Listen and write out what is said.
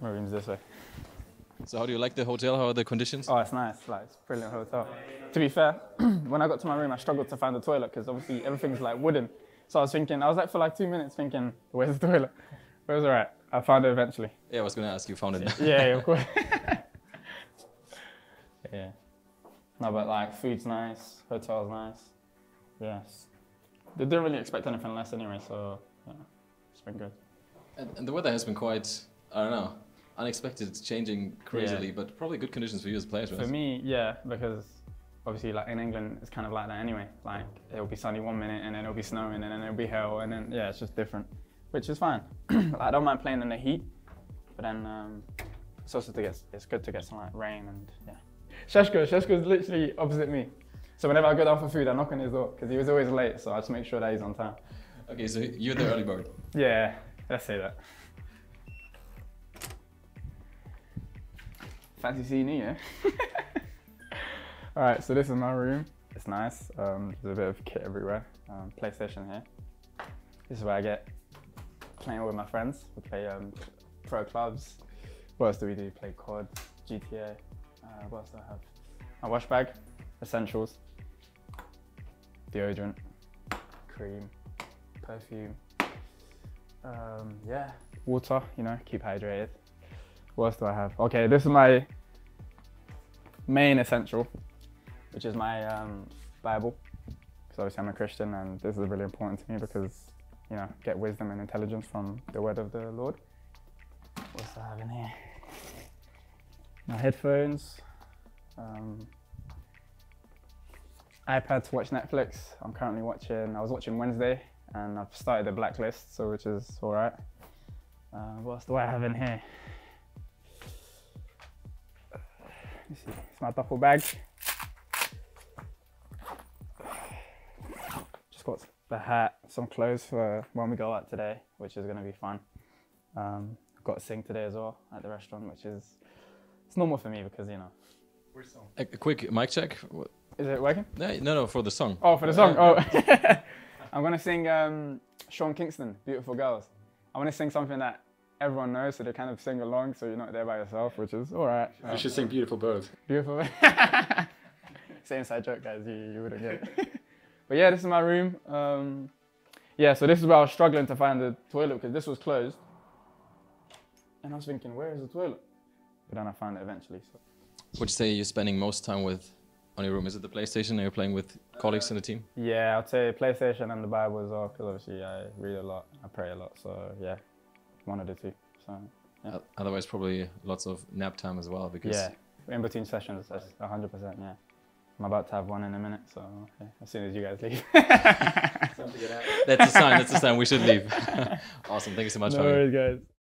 My room's this way. So how do you like the hotel? How are the conditions? Oh, it's nice. Like, it's a brilliant hotel. To be fair, when I got to my room, I struggled to find the toilet because obviously everything's like wooden. So I was thinking, I was like for like two minutes thinking, where's the toilet? But it was alright. I found it eventually. Yeah, I was gonna ask you. Found it. Yeah, yeah, of course. yeah. No, but like food's nice, hotel's nice. Yes. They didn't really expect anything less anyway, so yeah, it's been good. and, and the weather has been quite. I don't know. Unexpected. It's changing crazily, but probably good conditions for you as players. For right? me, yeah, because obviously, like in England, it's kind of like that anyway. Like it'll be sunny one minute, and then it'll be snowing, and then it'll be hell, and then yeah, it's just different, which is fine. like, I don't mind playing in the heat, but then um, it's also to get it's good to get some like rain and yeah. Šeško, Šeško's literally opposite me. So whenever I go down for food, I knock on his door because he was always late. So I just make sure that he's on time. Okay, so you're the early bird. Yeah, let's say that. Fancy seeing you, yeah? All right, so this is my room. It's nice. Um, there's a bit of kit everywhere. Um, PlayStation here. This is where I get playing with my friends. We play um, pro clubs. What else do we do? Play COD, GTA. Uh, what else do I have? My wash bag, essentials, deodorant, cream, perfume. Um, yeah, water, you know, keep hydrated. What else do I have? Okay, this is my main essential, which is my um, Bible. Because obviously I'm a Christian and this is really important to me because, you know, get wisdom and intelligence from the word of the Lord. What else do I have in here? My headphones, um, iPad to watch Netflix. I'm currently watching, I was watching Wednesday and I've started the blacklist, so which is all right. Uh, what else do I have in here? Let me see. It's my duffel bag. Just got the hat, some clothes for when we go out today, which is going to be fun. Um, got to sing today as well at the restaurant, which is it's normal for me because you know. A, a quick mic check. What- Is it working? No, no, no, for the song. Oh, for the song. Oh, I'm gonna sing um, Sean Kingston, "Beautiful Girls." I'm gonna sing something that everyone knows, so they kind of sing along, so you're not there by yourself, which is all right. You should sing Beautiful Bird. Beautiful. Same side joke, guys. You, you wouldn't get it. but yeah, this is my room. Um, yeah, so this is where I was struggling to find the toilet because this was closed, and I was thinking, where is the toilet? But then I found it eventually. So. Would you say you're spending most time with on your room? Is it the PlayStation? Are you playing with colleagues in the team? Yeah, I'd say PlayStation and the Bible as well, because obviously I read a lot, I pray a lot. So yeah, one of the two. So O- Otherwise, probably lots of nap time as well because yeah, in between sessions, that's 100%. Yeah, I'm about to have one in a minute, so okay, as soon as you guys leave. that's a sign. That's a sign we should leave. awesome. Thank you so much, no worries, guys.